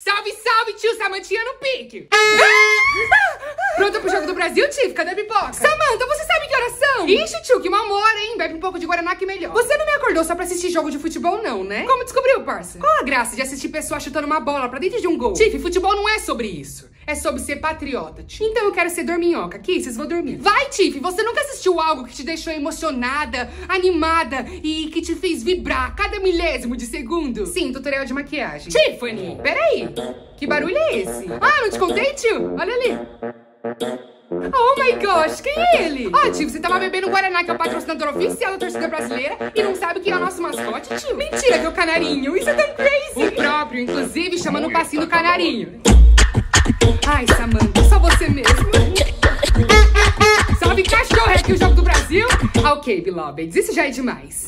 Salve, salve, tio Samantinha no pique! Pronta pro jogo do Brasil, tio? Cadê a pipoca? Samanta, você sabe que horas são? Ixi, tio, que mal hein? Bebe um pouco de Guaraná que melhor. Você não me acordou só pra assistir jogo de futebol, não, né? Como descobriu, parça? Qual a graça de assistir pessoas chutando uma bola pra dentro de um gol? Tiff, futebol não é sobre isso. É sobre ser patriota, tio. Então eu quero ser dorminhoca. Kisses, vou dormir. Vai, Tiff, você nunca assistiu algo que te deixou emocionada, animada e que te fez vibrar cada milésimo de segundo? Sim, tutorial de maquiagem. Tiffany, peraí. Que barulho é esse? Ah, não te contei, tio? Olha ali. Oh my gosh, quem é ele? Ó, oh, tio, você tava bebendo Guaraná, que é o patrocinador oficial da torcida brasileira, e não sabe quem é o nosso mascote, tio? Mentira, que é o canarinho. Isso é tão crazy. O próprio, inclusive, chama no passinho do canarinho. Ai, Samanta, só você mesmo. Salve cachorro, é aqui o jogo do Brasil? Ok, beloveds, isso já é demais.